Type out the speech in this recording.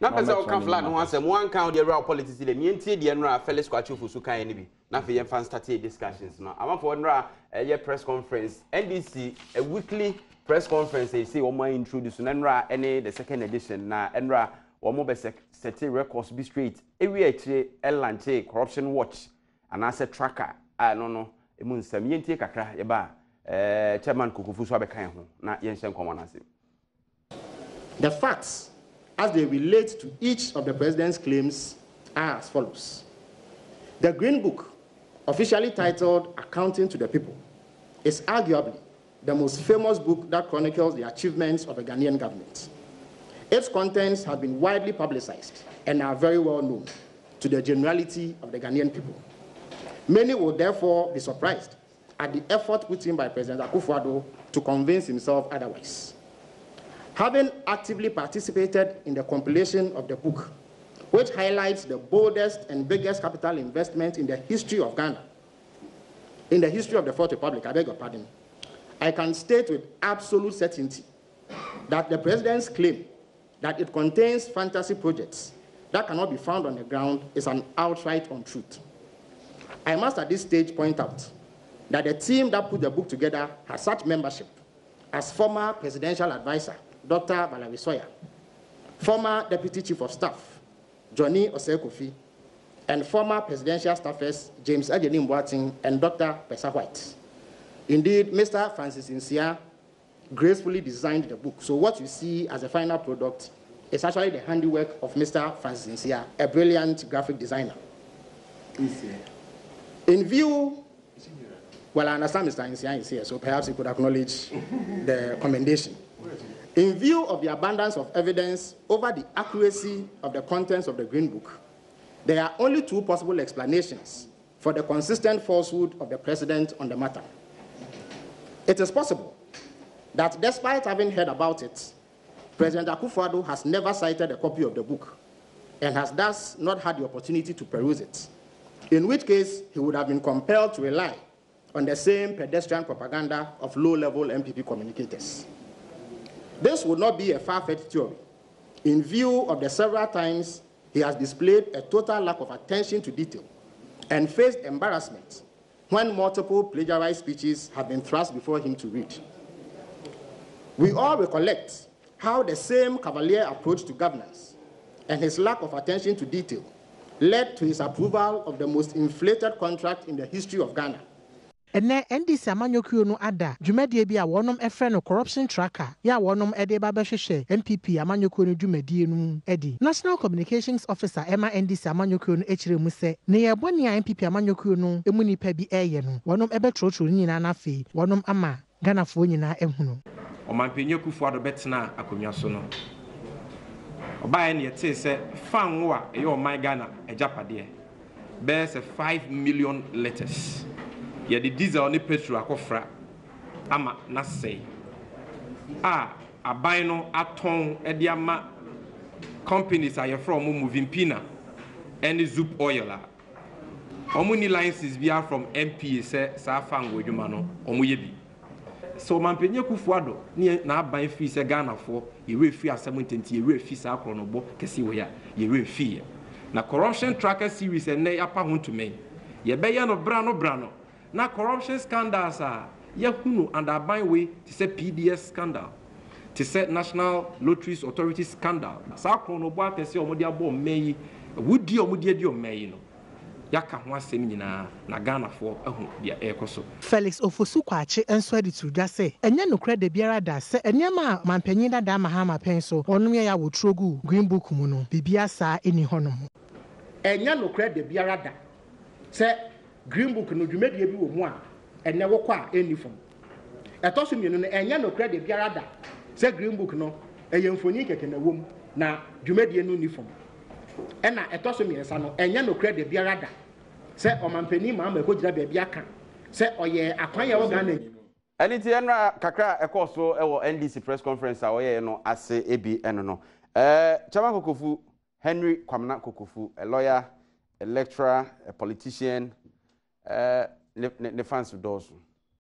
na pɛ sɛ ɔka flat no ho asɛm woanka wode awura wo politics dɛ miɛntie deɛ nnora felix kwachofo so kaeɛ no bi. Na afei yɛmfa nstate discussions no. Amafoɔ nnora ɛyɛ press conference. Ndc a weekly press conference a ɛsei wɔma introduce na nnora ɛne the second edition. Na nnora wɔn bɛ sɛte records bi straight. Ewi akyire ɛlanche corruption watch anaasɛ tracker a ɛno no emu nsɛm. Yɛntie kakra yɛba ɛɛ chairman kokofu so abɛka yɛn ho. Na yɛnhyɛ nkɔmɔ n'ase. The facts as they relate to each of the president's claims are as follows. The Green Book, officially titled Accounting to the People, is arguably the most famous book that chronicles the achievements of the Ghanaian government. Its contents have been widely publicized and are very well known to the generality of the Ghanaian people. Many will therefore be surprised at the effort put in by President Akufo-Addo to convince himself otherwise. Having actively participated in the compilation of the book, which highlights the boldest and biggest capital investment in the history of Ghana, in the history of the Fourth Republic, I beg your pardon, I can state with absolute certainty that the president's claim that it contains fantasy projects that cannot be found on the ground is an outright untruth. I must at this stage point out that the team that put the book together has such membership as former presidential advisor Dr. Valerie Sawyerr, former deputy chief of staff Johnny Osei Kofi, and former presidential staffers James Agyenim Boateng and Dr. Pesa White. Indeed, Mr. Francis Insia gracefully designed the book. So what you see as a final product is actually the handiwork of Mr. Francis Insia, a brilliant graphic designer. In view, well, I understand Mr. Insia is here, so perhaps he could acknowledge the commendation. In view of the abundance of evidence over the accuracy of the contents of the Green Book, there are only two possible explanations for the consistent falsehood of the president on the matter. It is possible that despite having heard about it, President Akufo-Addo has never sighted a copy of the book and has thus not had the opportunity to peruse it, in which case he would have been compelled to rely on the same pedestrian propaganda of low-level NPP communicators. This would not be a far-fetched theory in view of the several times he has displayed a total lack of attention to detail and faced embarrassment when multiple plagiarized speeches have been thrust before him to read. We all recollect how the same cavalier approach to governance and his lack of attention to detail led to his approval of the most inflated contract in the history of Ghana. Ɛnɛ ndc amanyokuo no ada. Dwumadie bi a wɔnom frɛ no corruption tracker yɛ a wɔnom de ba bɛhwehwɛ npp amanyokuo no dwumadie no mu adi. National communications officer ɛma ndc amanyokuo no akyerɛ mu sɛ ne yɛ bɔne a npp amanyokuo no mu nnipa bi ɛreyɛ no wɔnom bɛtwerɛtwerɛ no nyinaa no afei wɔnom ama ghanafoɔ nyinaa ahunu ɔmanpanyin akufo ado bɛtena akonnwa so no. Ɔbaeɛ ne yɛtee sɛ fanwo a ɛyɛ ɔman ghana agyapadeɛ. Bɛyɛ sɛ 5 million letters. Yɛde diesel ne petrol akɔfra ama n'asɛe a aban no atɔn de ama companies a yɛfrɛ ɔmo moving pina ne zoop oil a ɔmo ni licenses biara from mpa sɛ saa fango adwuma no ɔmo yɛ bi. Sɛ ɔmanpanyin akufo ado ne n'aban fii sɛ ghanafoɔ yɛwerɛ fi asɛm ntɛnti yɛwerɛ fi saa korɔnɔbɔ kɛse wɔ yɛ a yɛwerɛ fiiɛ na corruption tracker series ɛnɛ yɛapa ho ntoma yi. Yɛbɛyɛ no bra no bra no na corruption scandals a yɛhu no andaban wei te sɛ pds scandal te sɛ national lotteries authority scandal. Saa korɔnɔbɔ akɛse a wɔde abɔ ɔmma yi wodi a wɔde adi ɔmma yi no yɛaka ho asɛm nyinaa na ghanafoɔ ahu deɛ ɛrekɔ so. Felix ofosu kwakye nso ade to dwa sɛ ɛnyɛ nokorɛ da biara da sɛ nneɛma a mampanyin dada mahama pɛn so ɔnom yɛ a wɔturo gu green book mu no biribia saa ɛni hɔnom. Ɛnyɛ nokorɛ da biara da sɛ green book no dwumadie bi wɔ mu a ɛnɛ wokɔ a ɛnni fam. Ɛtɔ so mmienu no ɛnyɛ nokorɛ da biara da sɛ green book no ɛyɛ mfonin kɛkɛ na wɔm na dwumadie no nni fam. Ɛna ɛtɔ so mmiɛnsa no ɛnyɛ nokorɛ da biara da sɛ ɔmampanin maama ɛkɔgyina baabi aka sɛ ɔyɛ akwan yɛ wɔ ghana yi. Ɛne nti ɛnora kakra ɛkɔɔ so ɛwɔ ndc press conference a wɔyɛɛ no ase ebi ɛno no. Ɛɛ chairman kokofu henry kwamina kokofu a lawyer lecturer a politician ne fans dɔɔso